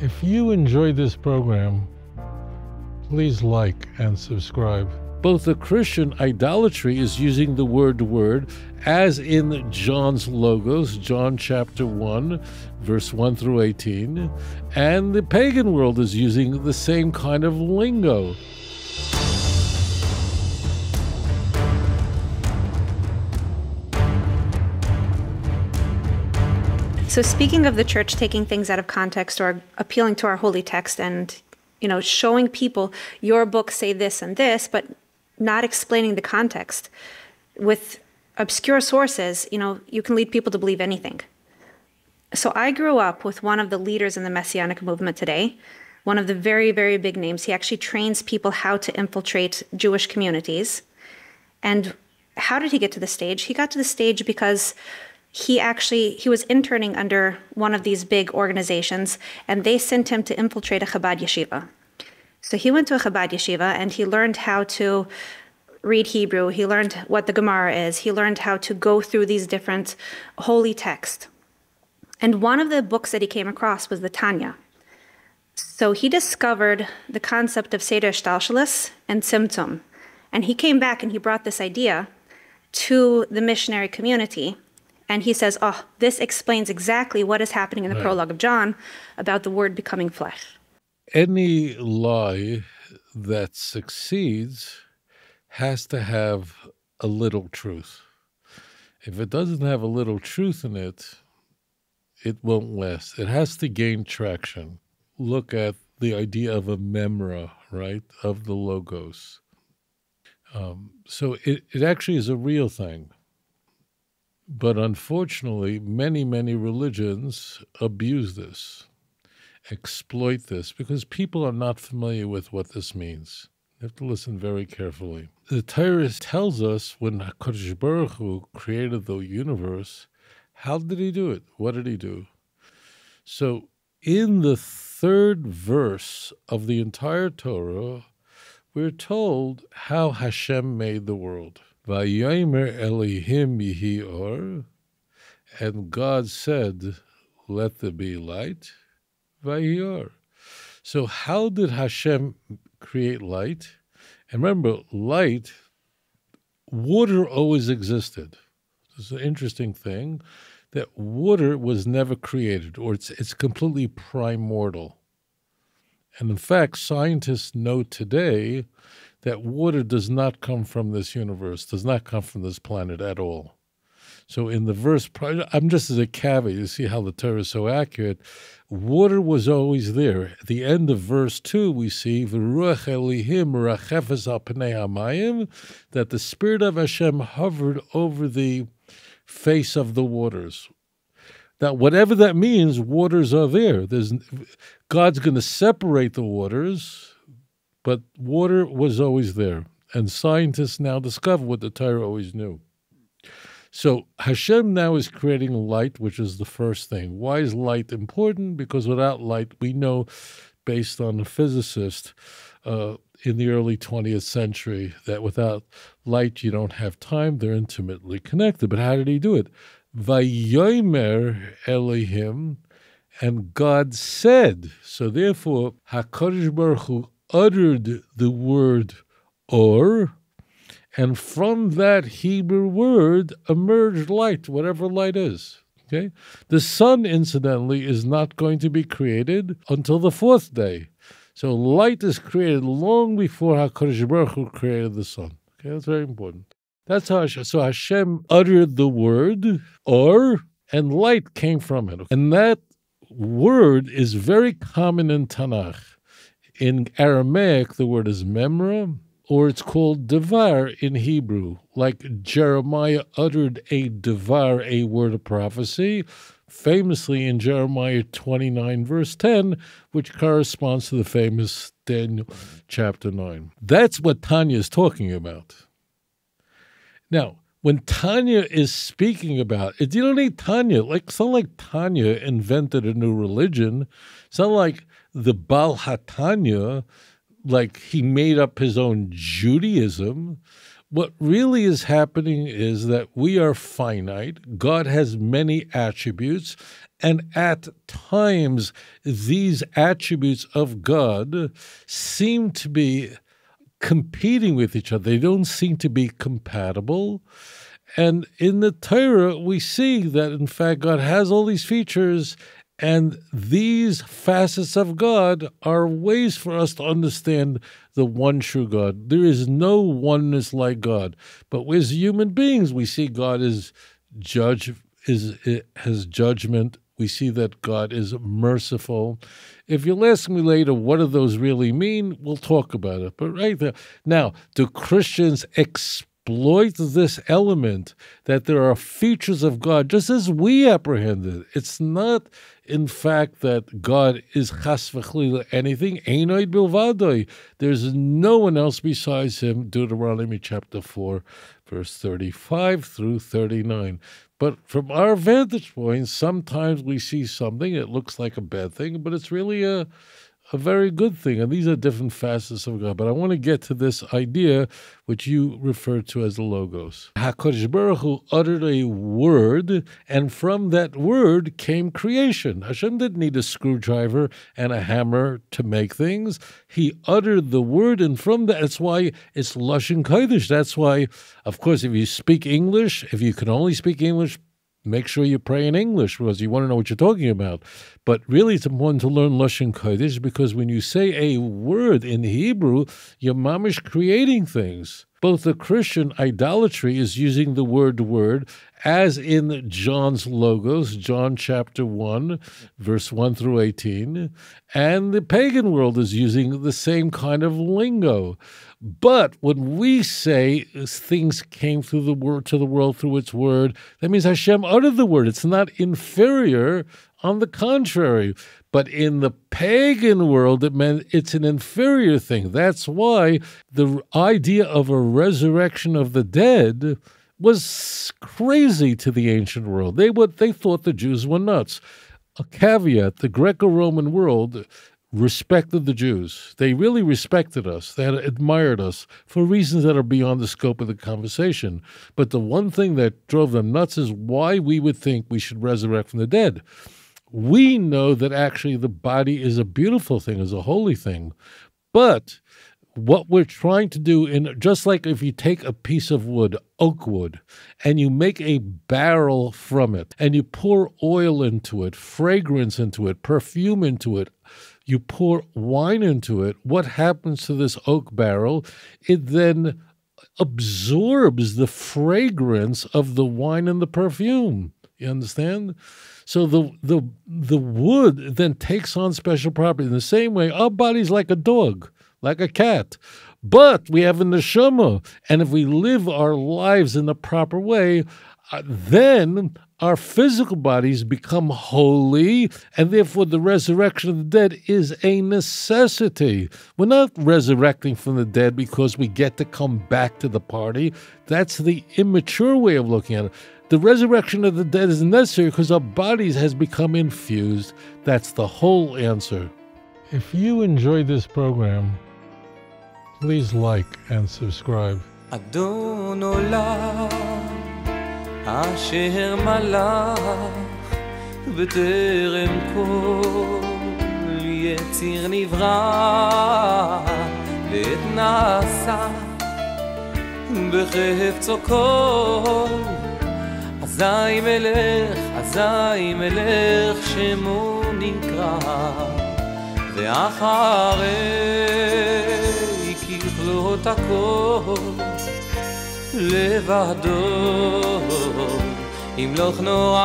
If you enjoyed this program, please like and subscribe. Both the Christian idolatry is using the word word, as in John's logos, John chapter 1, verse 1 through 18, and the pagan world is using the same kind of lingo. So, speaking of the church taking things out of context or appealing to our holy text and you know showing people your books say this and this, but not explaining the context with obscure sources, you know, you can lead people to believe anything. So, I grew up with one of the leaders in the messianic movement today, one of the very, very big names. He actually trains people how to infiltrate Jewish communities. And how did he get to the stage? He got to the stage because he actually he was interning under one of these big organizations and they sent him to infiltrate a Chabad yeshiva. So he went to a Chabad yeshiva and he learned how to read Hebrew, he learned what the Gemara is, he learned how to go through these different holy texts. And one of the books that he came across was the Tanya. So he discovered the concept of Seder Shtalshalis and Tzimtzum. And he came back and he brought this idea to the missionary community and he says, Oh, this explains exactly what is happening in the right. prologue of John about the word becoming flesh. Any lie that succeeds has to have a little truth. If it doesn't have a little truth in it, it won't last. It has to gain traction. Look at the idea of a memra, right, of the logos. Um, so it, it actually is a real thing. But unfortunately, many, many religions abuse this, exploit this, because people are not familiar with what this means. You have to listen very carefully. The Torah tells us when HaKadosh Baruch Hu created the universe, how did he do it? What did he do? So, in the third verse of the entire Torah, we're told how Hashem made the world. Vayomer Elohim yihi or, and God said, "Let there be light." Vayor. So, how did Hashem create light? And remember, light, water always existed. Is an interesting thing that water was never created, or it's it's completely primordial. And in fact, scientists know today that water does not come from this universe, does not come from this planet at all. So in the verse, I'm just as a caveat, you see how the Torah is so accurate. Water was always there. At the end of verse 2, we see that the Spirit of Hashem hovered over the face of the waters. Now, whatever that means, waters are there. There's God's going to separate the waters but water was always there, and scientists now discover what the Torah always knew. So Hashem now is creating light, which is the first thing. Why is light important? Because without light, we know, based on a physicist uh, in the early 20th century, that without light, you don't have time. They're intimately connected. But how did he do it? Vayomer Elohim, and God said. So therefore, Hakadosh Baruch Hu uttered the word or, and from that Hebrew word emerged light, whatever light is. Okay? The sun, incidentally, is not going to be created until the fourth day. So light is created long before HaKadosh Baruch Hu created the sun. Okay, that's very important. That's how Hashem, so Hashem uttered the word, or, and light came from it. And that word is very common in Tanakh. In Aramaic, the word is memra, or it's called devar in Hebrew, like Jeremiah uttered a devar, a word of prophecy, famously in Jeremiah 29, verse 10, which corresponds to the famous Daniel chapter 9. That's what Tanya is talking about. Now, when Tanya is speaking about it, you don't need Tanya. Like, it's not like Tanya invented a new religion. It's not like the Baal HaTanya, like he made up his own Judaism What really is happening is that we are finite. God has many attributes, and at times, these attributes of God seem to be competing with each other. They don't seem to be compatible. And in the Torah, we see that, in fact, God has all these features, and these facets of God are ways for us to understand the one true God. There is no oneness like God. But as human beings, we see God as judge, is eh, has judgment. We see that God is merciful. If you'll ask me later what do those really mean, we'll talk about it. But right there. Now, do Christians expect exploit this element that there are features of God just as we apprehend it. It's not, in fact, that God is chas anything. Einoid bilvadoi. There's no one else besides him. Deuteronomy chapter 4, verse 35 through 39. But from our vantage point, sometimes we see something that looks like a bad thing, but it's really a a very good thing. And these are different facets of God. But I want to get to this idea, which you refer to as the Logos. HaKadosh Baruch Hu uttered a word, and from that word came creation. Hashem didn't need a screwdriver and a hammer to make things. He uttered the word, and from that, that's why it's Lashon Kodesh. That's why, of course, if you speak English, if you can only speak English, make sure you pray in English because you want to know what you're talking about. But really, it's important to learn Lashon Kodesh because when you say a word in Hebrew, you're mamish creating things. Both the Christian idolatry is using the word word, as in John's logos, John chapter 1, verse 1 through 18, and the pagan world is using the same kind of lingo. But when we say things came through the word to the world through its word, that means Hashem uttered the word. It's not inferior. On the contrary, but in the pagan world, it meant it's an inferior thing. That's why the idea of a resurrection of the dead was crazy to the ancient world. They would they thought the Jews were nuts. A caveat: the Greco-Roman world respected the Jews. They really respected us. They admired us for reasons that are beyond the scope of the conversation. But the one thing that drove them nuts is why we would think we should resurrect from the dead. We know that actually the body is a beautiful thing, is a holy thing. But what we're trying to do in just like if you take a piece of wood oak wood and you make a barrel from it and you pour oil into it fragrance into it perfume into it you pour wine into it, what happens to this oak barrel? It then absorbs the fragrance of the wine and the perfume. You understand? So the the the wood then takes on special property. In the same way, our body's like a dog, like a cat. But we have a neshama, and if we live our lives in the proper way, uh, then our physical bodies become holy, and therefore the resurrection of the dead is a necessity. We're not resurrecting from the dead because we get to come back to the party. That's the immature way of looking at it. The resurrection of the dead is necessary because our bodies has become infused. That's the whole answer. If you enjoyed this program, please like and subscribe. אשר מלך בטרם כל יציר נברא לעת נעשה בחפצו כל אזי מלך, אזי מלך שמו נקרא ואחרי ככלות הכל לבדו. ימלוך נורא